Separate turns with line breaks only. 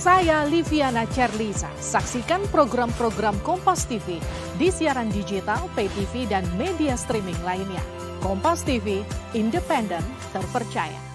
Saya Liviana Cerlisa. Saksikan program-program Kompas TV di siaran digital, pay TV, dan media streaming lainnya. Kompas TV, independen, terpercaya.